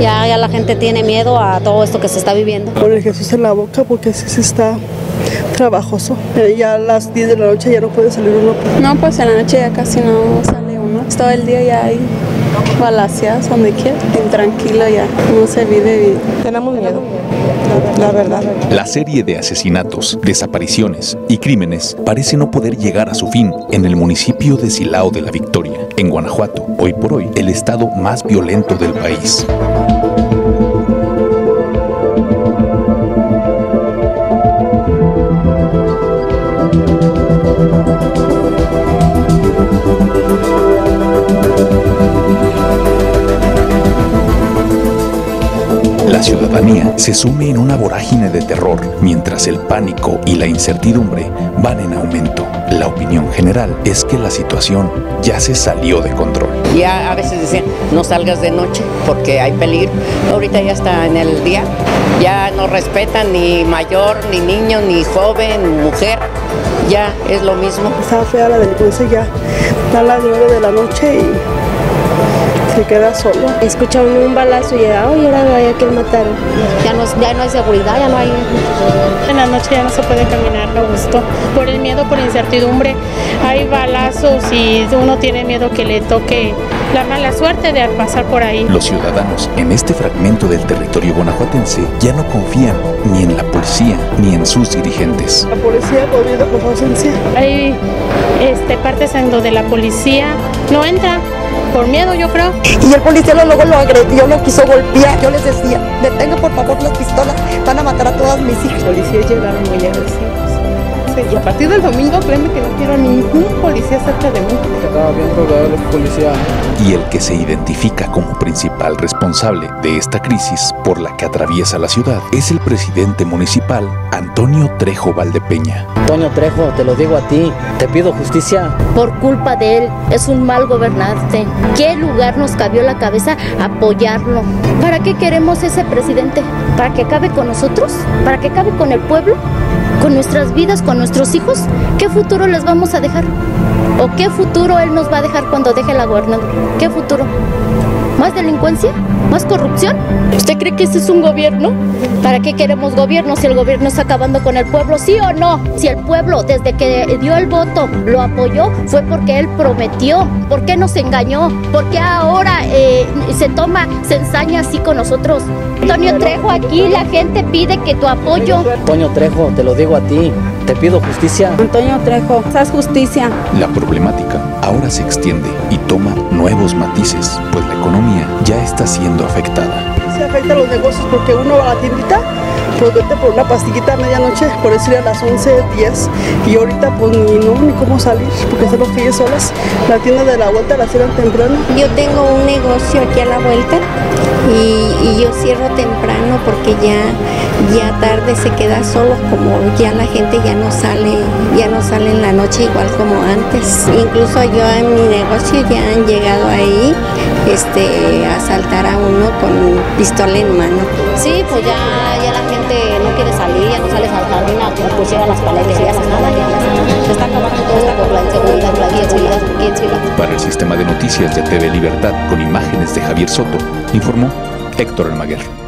Ya, ya la gente tiene miedo a todo esto que se está viviendo. Con el Jesús en la boca porque sí se está trabajoso. Eh, Ya a las 10 de la noche ya no puede salir uno. No, pues en la noche ya casi no sale uno. Todo el día ya hay balaseadas donde quiera. Intranquilo ya, no se vive bien. Tenemos miedo, la serie de asesinatos, desapariciones y crímenes parece no poder llegar a su fin en el municipio de Silao de la Victoria, en Guanajuato, hoy por hoy el estado más violento del país. Ciudadanía se sume en una vorágine de terror, mientras el pánico y la incertidumbre van en aumento. La opinión general es que la situación ya se salió de control. Ya a veces decían, no salgas de noche porque hay peligro. Ahorita ya está en el día. Ya no respetan ni mayor, ni niño, ni joven, mujer. Ya es lo mismo. Está fea la delincuencia ya. A las 9 de la noche y se queda solo. Escucha uno un balazo y ya, oye, ahora vaya que mataron. Ya no, ya no hay seguridad, ya no hay... En la noche ya no se puede caminar a gusto por el miedo, por la incertidumbre. Hay balazos y uno tiene miedo que le toque la mala suerte de pasar por ahí. Los ciudadanos en este fragmento del territorio guanajuatense ya no confían ni en la policía ni en sus dirigentes. La policía volviendo por ausencia. Hay este, partes en donde la policía no entra por miedo, yo creo. Y el policía luego lo agredió, lo quiso golpear. Yo les decía, detenga por favor las pistolas, van a matar a todas mis hijas. Los policías llegaron muy agresivos. Y a partir del domingo, créeme que no quiero ningún policía cerca de mí. Estaba bien rodeado los policías. Y el que se identifica como principal responsable de esta crisis por la que atraviesa la ciudad es el presidente municipal Antonio Trejo Valdepeña. Toño Trejo, te lo digo a ti, te pido justicia. Por culpa de él, es un mal gobernante. ¿Qué lugar nos cabió la cabeza apoyarlo? ¿Para qué queremos ese presidente? ¿Para que acabe con nosotros? ¿Para que acabe con el pueblo? ¿Con nuestras vidas? ¿Con nuestros hijos? ¿Qué futuro les vamos a dejar? ¿O qué futuro él nos va a dejar cuando deje la gobernadora? ¿Qué futuro? ¿Más delincuencia? ¿Más corrupción? ¿Usted cree que ese es un gobierno? ¿Para qué queremos gobierno si el gobierno está acabando con el pueblo? ¿Sí o no? Si el pueblo desde que dio el voto lo apoyó fue porque él prometió. ¿Por qué nos engañó? ¿Por qué ahora eh, se toma, se ensaña así con nosotros? Antonio Trejo, aquí la gente pide que tu apoyo. Toño Trejo, te lo digo a ti, te pido justicia. Antonio Trejo, haz justicia. La problemática ahora se extiende y toma nuevos matices, pues la economía ya está siendo afectada. Se afecta a los negocios porque uno va a la tiendita, pues vete por una pastillita a medianoche, por decir a las 11, 10. Y ahorita pues ni no, ni cómo salir, porque están los calles solas. La tienda de la vuelta la cierran temprano. Yo tengo un negocio aquí a la vuelta y, yo cierro temprano porque ya, ya tarde se queda solo, como ya la gente ya no sale, ya no sale en la noche igual como antes. Incluso yo en mi negocio ya han llegado ahí este, a asaltar a uno con pistola en mano. Sí, pues ya, ya la gente no quiere salir, ya no sale a jardín a pusieron las ya noticias de TV Libertad con imágenes de Javier Soto, informó Héctor Almaguer.